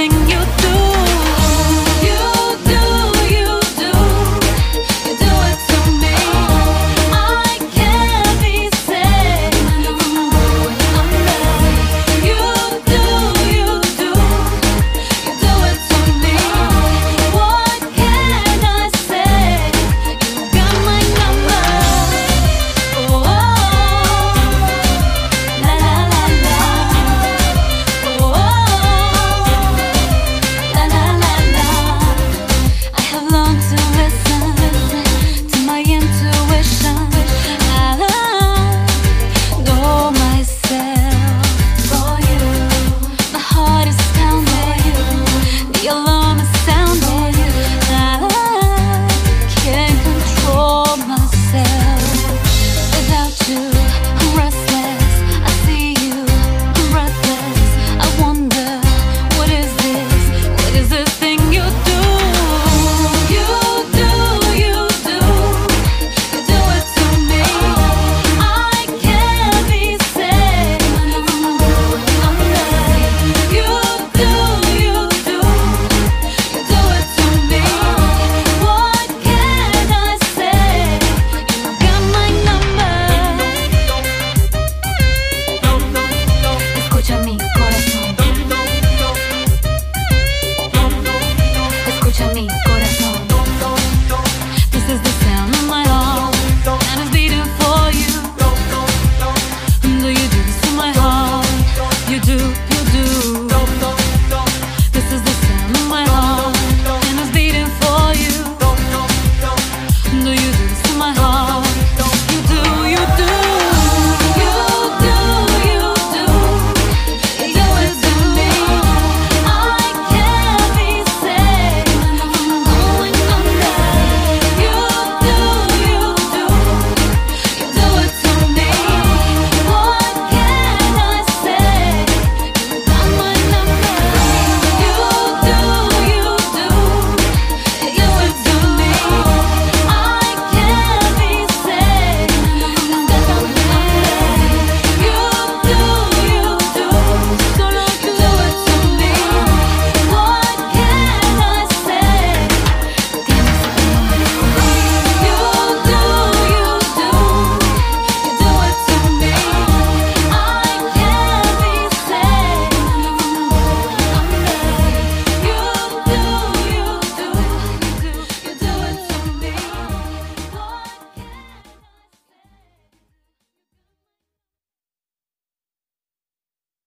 everything to me.